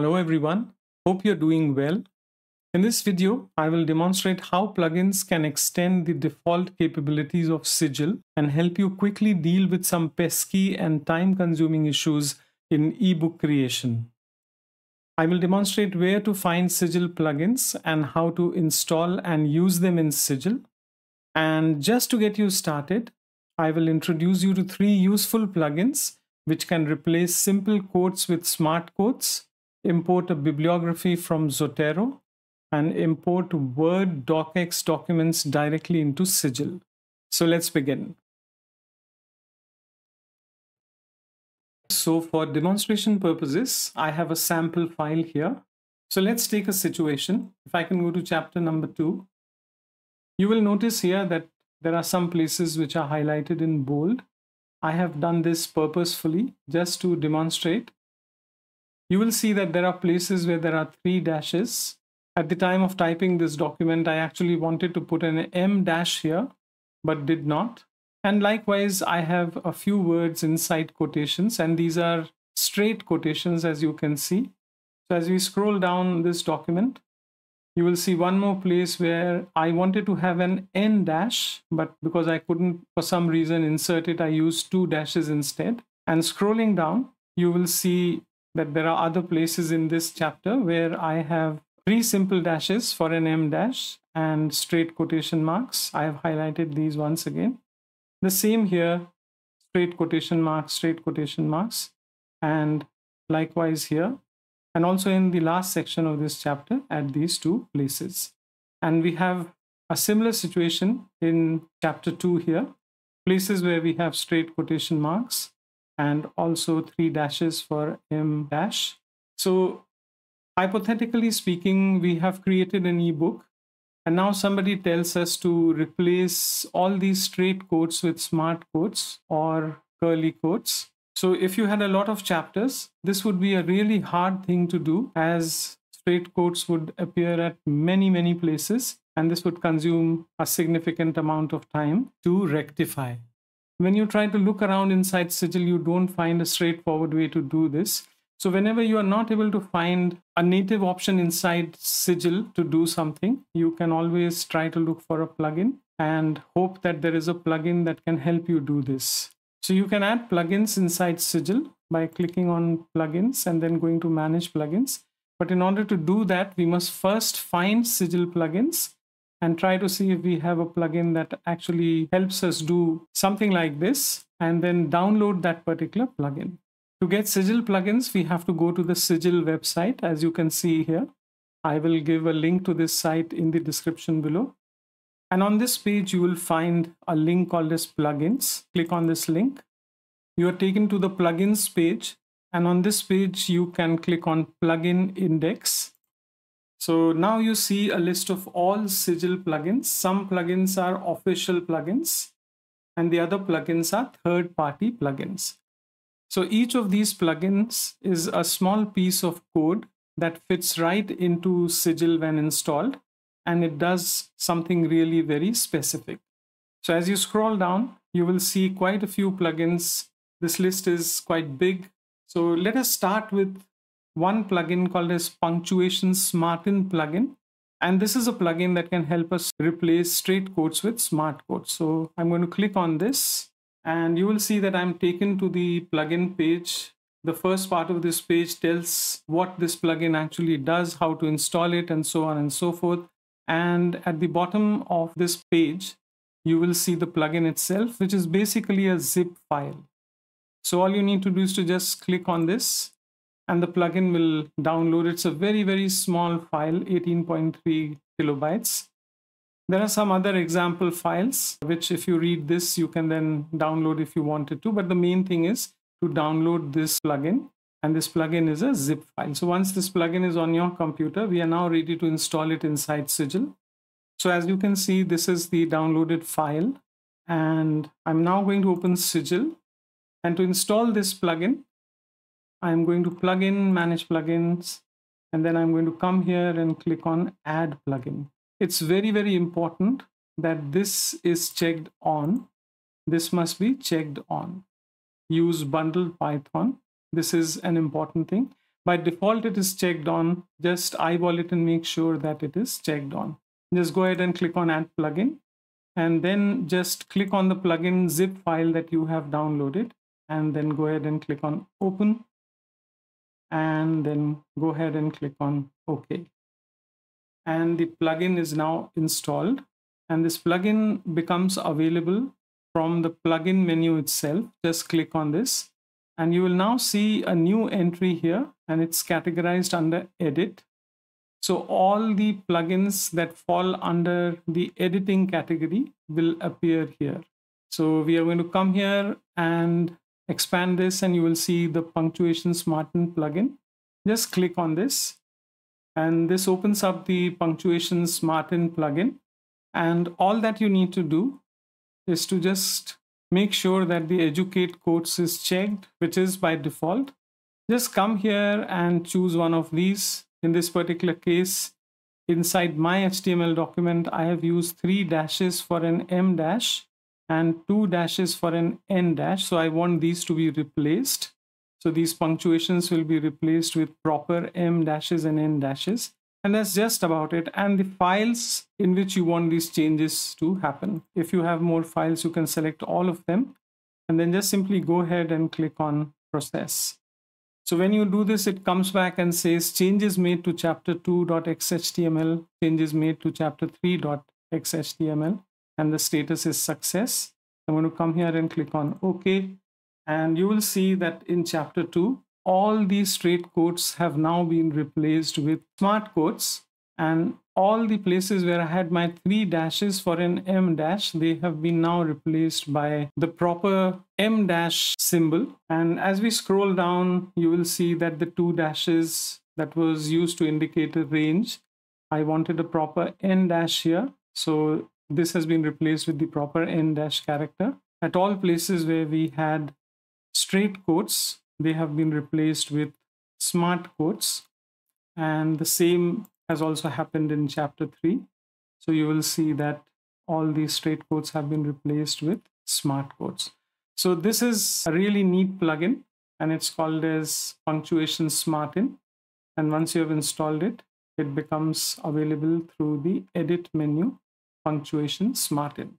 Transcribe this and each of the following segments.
Hello everyone, hope you're doing well. In this video, I will demonstrate how plugins can extend the default capabilities of Sigil and help you quickly deal with some pesky and time-consuming issues in ebook creation. I will demonstrate where to find Sigil plugins and how to install and use them in Sigil. And just to get you started, I will introduce you to three useful plugins which can replace simple quotes with smart quotes import a bibliography from Zotero, and import Word docx documents directly into Sigil. So let's begin. So for demonstration purposes, I have a sample file here. So let's take a situation. If I can go to chapter number two, you will notice here that there are some places which are highlighted in bold. I have done this purposefully just to demonstrate you will see that there are places where there are three dashes. At the time of typing this document, I actually wanted to put an M dash here, but did not. And likewise, I have a few words inside quotations, and these are straight quotations, as you can see. So as we scroll down this document, you will see one more place where I wanted to have an N dash, but because I couldn't, for some reason, insert it, I used two dashes instead. And scrolling down, you will see that there are other places in this chapter where I have three simple dashes for an M dash and straight quotation marks. I have highlighted these once again. The same here, straight quotation marks, straight quotation marks, and likewise here. And also in the last section of this chapter at these two places. And we have a similar situation in chapter 2 here, places where we have straight quotation marks and also three dashes for M dash. So hypothetically speaking, we have created an ebook and now somebody tells us to replace all these straight quotes with smart quotes or curly quotes. So if you had a lot of chapters, this would be a really hard thing to do as straight quotes would appear at many, many places and this would consume a significant amount of time to rectify when you try to look around inside Sigil, you don't find a straightforward way to do this. So whenever you are not able to find a native option inside Sigil to do something, you can always try to look for a plugin and hope that there is a plugin that can help you do this. So you can add plugins inside Sigil by clicking on plugins and then going to manage plugins. But in order to do that, we must first find Sigil plugins and try to see if we have a plugin that actually helps us do something like this and then download that particular plugin. To get Sigil plugins, we have to go to the Sigil website as you can see here. I will give a link to this site in the description below. And on this page, you will find a link called as plugins. Click on this link. You are taken to the plugins page. And on this page, you can click on plugin index so now you see a list of all Sigil plugins. Some plugins are official plugins and the other plugins are third-party plugins. So each of these plugins is a small piece of code that fits right into Sigil when installed and it does something really very specific. So as you scroll down, you will see quite a few plugins. This list is quite big. So let us start with one plugin called as Punctuation Smarten plugin. And this is a plugin that can help us replace straight quotes with smart quotes. So I'm going to click on this and you will see that I'm taken to the plugin page. The first part of this page tells what this plugin actually does, how to install it, and so on and so forth. And at the bottom of this page, you will see the plugin itself, which is basically a zip file. So all you need to do is to just click on this and the plugin will download. It's a very, very small file, 18.3 kilobytes. There are some other example files, which if you read this, you can then download if you wanted to. But the main thing is to download this plugin. And this plugin is a zip file. So once this plugin is on your computer, we are now ready to install it inside Sigil. So as you can see, this is the downloaded file. And I'm now going to open Sigil. And to install this plugin, I'm going to plug in manage plugins and then I'm going to come here and click on add plugin. It's very, very important that this is checked on. This must be checked on. Use bundled Python. This is an important thing. By default, it is checked on. Just eyeball it and make sure that it is checked on. Just go ahead and click on add plugin and then just click on the plugin zip file that you have downloaded and then go ahead and click on open and then go ahead and click on OK. And the plugin is now installed and this plugin becomes available from the plugin menu itself. Just click on this and you will now see a new entry here and it's categorized under edit. So all the plugins that fall under the editing category will appear here. So we are going to come here and expand this and you will see the punctuation smarten plugin. Just click on this and this opens up the punctuation smarten plugin. And all that you need to do is to just make sure that the educate quotes is checked, which is by default. Just come here and choose one of these. In this particular case, inside my HTML document, I have used three dashes for an M dash and two dashes for an N dash. So I want these to be replaced. So these punctuations will be replaced with proper M dashes and N dashes. And that's just about it. And the files in which you want these changes to happen. If you have more files, you can select all of them and then just simply go ahead and click on process. So when you do this, it comes back and says changes made to chapter 2.xhtml, changes made to chapter 3.xhtml, and the status is success. I'm going to come here and click on OK. And you will see that in chapter 2, all these straight quotes have now been replaced with smart quotes and all the places where I had my three dashes for an M dash, they have been now replaced by the proper M dash symbol. And as we scroll down, you will see that the two dashes that was used to indicate a range, I wanted a proper N dash here. So this has been replaced with the proper N dash character. At all places where we had straight quotes, they have been replaced with smart quotes. And the same has also happened in chapter 3 so you will see that all these straight quotes have been replaced with smart quotes. So this is a really neat plugin and it's called as punctuation smarten and once you have installed it it becomes available through the edit menu punctuation smarten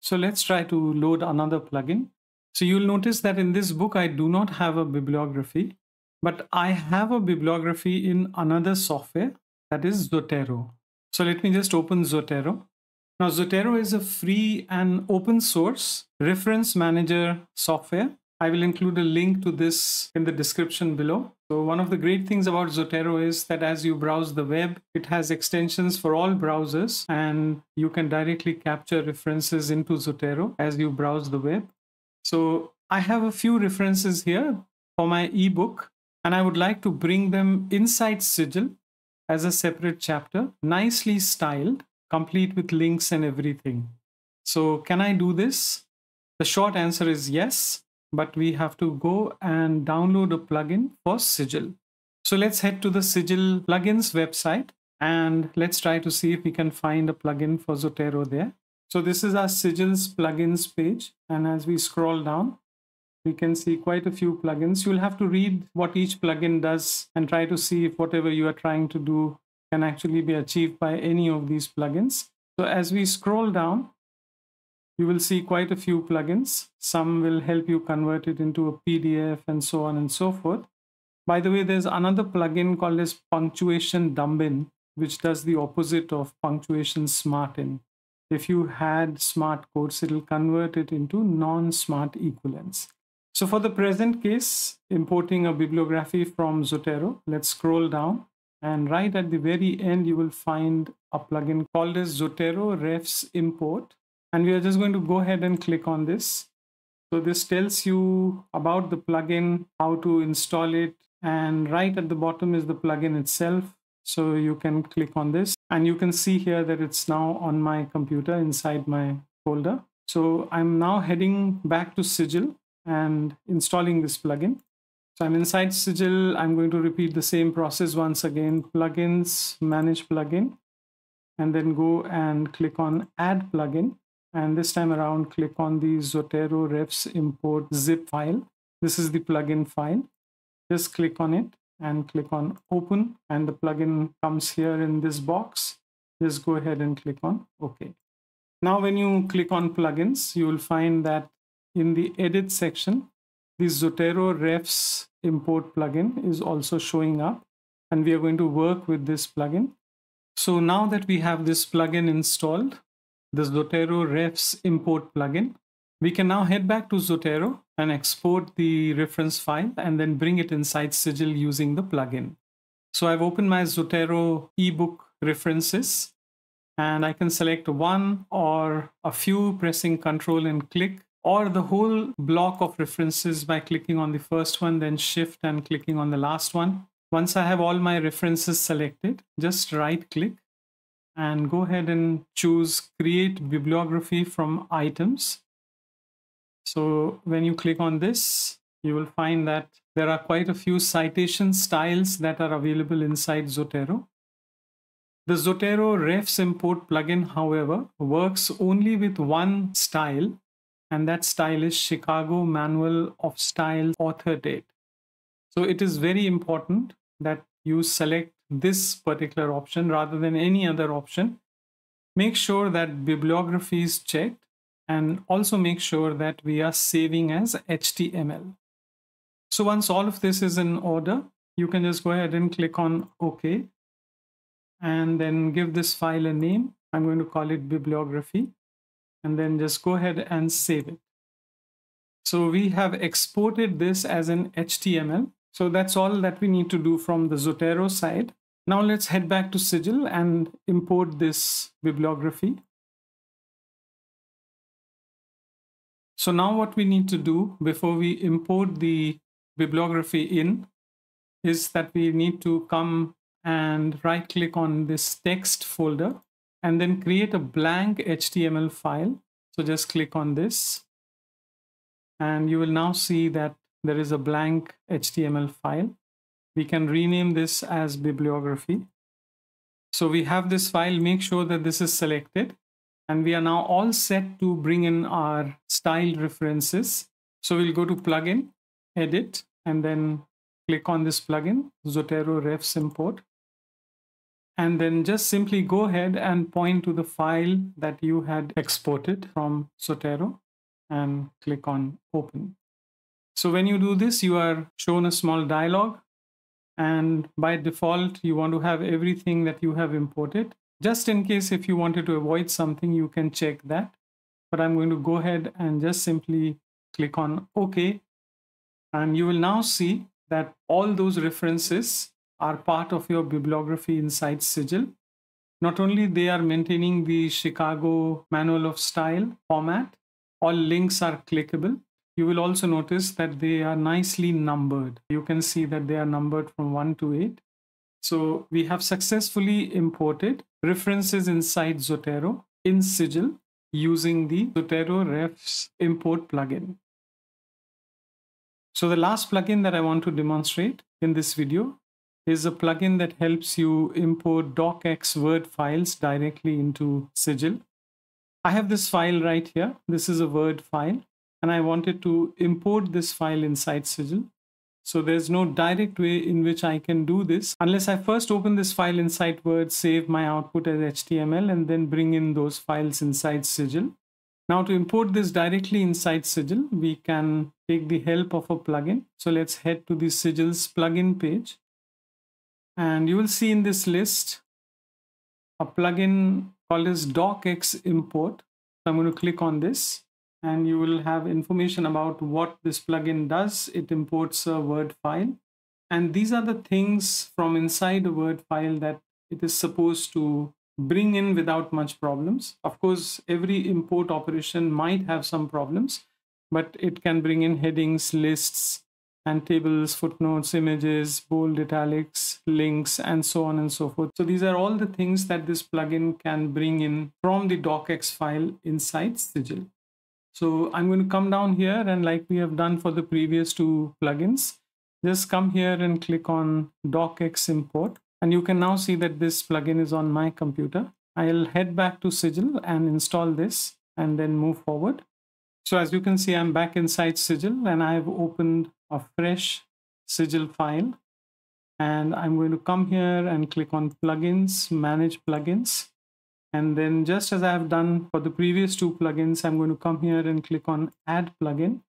so let's try to load another plugin so you'll notice that in this book, I do not have a bibliography, but I have a bibliography in another software that is Zotero. So let me just open Zotero. Now Zotero is a free and open source reference manager software. I will include a link to this in the description below. So one of the great things about Zotero is that as you browse the web, it has extensions for all browsers and you can directly capture references into Zotero as you browse the web. So I have a few references here for my ebook, and I would like to bring them inside Sigil as a separate chapter, nicely styled, complete with links and everything. So can I do this? The short answer is yes, but we have to go and download a plugin for Sigil. So let's head to the Sigil plugins website and let's try to see if we can find a plugin for Zotero there. So this is our Sigils plugins page. And as we scroll down, we can see quite a few plugins. You'll have to read what each plugin does and try to see if whatever you are trying to do can actually be achieved by any of these plugins. So as we scroll down, you will see quite a few plugins. Some will help you convert it into a PDF and so on and so forth. By the way, there's another plugin called as Punctuation Dumbin, which does the opposite of Punctuation Smarten if you had smart quotes, it'll convert it into non-smart equivalents. So for the present case, importing a bibliography from Zotero, let's scroll down and right at the very end, you will find a plugin called as Zotero Refs Import. And we are just going to go ahead and click on this. So this tells you about the plugin, how to install it. And right at the bottom is the plugin itself. So you can click on this and you can see here that it's now on my computer inside my folder. So I'm now heading back to Sigil and installing this plugin. So I'm inside Sigil. I'm going to repeat the same process once again, plugins, manage plugin, and then go and click on add plugin. And this time around, click on the Zotero refs import zip file. This is the plugin file. just click on it and click on open and the plugin comes here in this box. Just go ahead and click on OK. Now when you click on plugins, you will find that in the edit section, the Zotero Refs import plugin is also showing up and we are going to work with this plugin. So now that we have this plugin installed, the Zotero Refs import plugin, we can now head back to Zotero and export the reference file and then bring it inside Sigil using the plugin. So I've opened my Zotero ebook references and I can select one or a few pressing control and click or the whole block of references by clicking on the first one, then shift and clicking on the last one. Once I have all my references selected, just right click and go ahead and choose create bibliography from items. So when you click on this, you will find that there are quite a few citation styles that are available inside Zotero. The Zotero Refs import plugin, however, works only with one style, and that style is Chicago Manual of Style author date. So it is very important that you select this particular option rather than any other option. Make sure that bibliography is checked and also make sure that we are saving as HTML. So once all of this is in order, you can just go ahead and click on OK and then give this file a name. I'm going to call it bibliography and then just go ahead and save it. So we have exported this as an HTML. So that's all that we need to do from the Zotero side. Now let's head back to Sigil and import this bibliography. So now what we need to do before we import the bibliography in is that we need to come and right click on this text folder and then create a blank HTML file. So just click on this and you will now see that there is a blank HTML file. We can rename this as bibliography. So we have this file, make sure that this is selected and we are now all set to bring in our style references. So we'll go to plugin, edit, and then click on this plugin, Zotero Refs import and then just simply go ahead and point to the file that you had exported from Zotero and click on open. So when you do this, you are shown a small dialog and by default, you want to have everything that you have imported. Just in case if you wanted to avoid something, you can check that. But I'm going to go ahead and just simply click on OK. And you will now see that all those references are part of your bibliography inside Sigil. Not only they are maintaining the Chicago Manual of Style format, all links are clickable. You will also notice that they are nicely numbered. You can see that they are numbered from 1 to 8. So we have successfully imported references inside Zotero in Sigil using the Zotero Refs import plugin. So the last plugin that I want to demonstrate in this video is a plugin that helps you import docx Word files directly into Sigil. I have this file right here. This is a Word file, and I wanted to import this file inside Sigil. So there's no direct way in which I can do this unless I first open this file inside Word, save my output as HTML, and then bring in those files inside Sigil. Now to import this directly inside Sigil, we can take the help of a plugin. So let's head to the Sigil's plugin page. And you will see in this list a plugin called as docx import. So I'm going to click on this and you will have information about what this plugin does. It imports a Word file. And these are the things from inside a Word file that it is supposed to bring in without much problems. Of course, every import operation might have some problems, but it can bring in headings, lists, and tables, footnotes, images, bold italics, links, and so on and so forth. So these are all the things that this plugin can bring in from the docx file inside Sigil. So I'm going to come down here and like we have done for the previous two plugins, just come here and click on docx import. And you can now see that this plugin is on my computer. I'll head back to Sigil and install this and then move forward. So as you can see, I'm back inside Sigil and I've opened a fresh Sigil file. And I'm going to come here and click on plugins, manage plugins. And then just as I have done for the previous two plugins, I'm going to come here and click on add plugin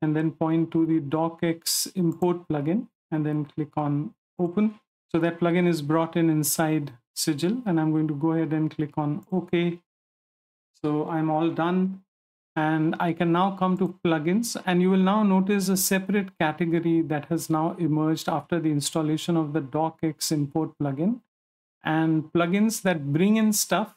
and then point to the docx import plugin and then click on open. So that plugin is brought in inside Sigil and I'm going to go ahead and click on OK. So I'm all done and I can now come to plugins and you will now notice a separate category that has now emerged after the installation of the docx import plugin and plugins that bring in stuff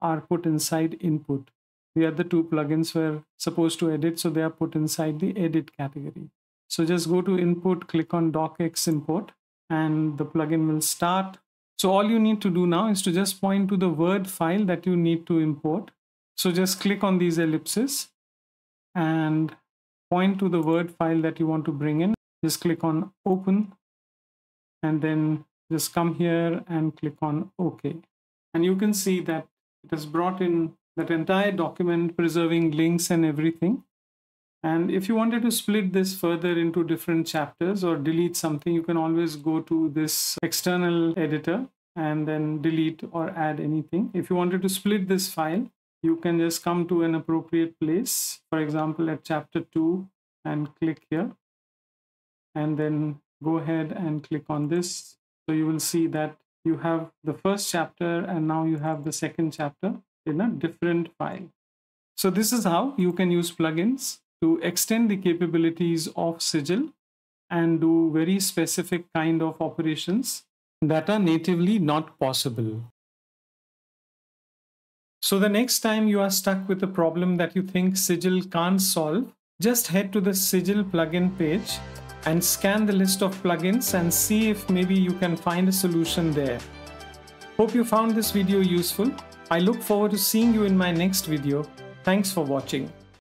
are put inside input. The other two plugins were supposed to edit, so they are put inside the edit category. So just go to input, click on docx import, and the plugin will start. So all you need to do now is to just point to the Word file that you need to import. So just click on these ellipses and point to the Word file that you want to bring in. Just click on open and then just come here and click on OK. And you can see that it has brought in that entire document preserving links and everything. And if you wanted to split this further into different chapters or delete something, you can always go to this external editor and then delete or add anything. If you wanted to split this file, you can just come to an appropriate place, for example, at chapter 2 and click here. And then go ahead and click on this so you will see that you have the first chapter and now you have the second chapter in a different file. So this is how you can use plugins to extend the capabilities of Sigil and do very specific kind of operations that are natively not possible. So the next time you are stuck with a problem that you think Sigil can't solve, just head to the Sigil plugin page and scan the list of plugins and see if maybe you can find a solution there. Hope you found this video useful. I look forward to seeing you in my next video. Thanks for watching.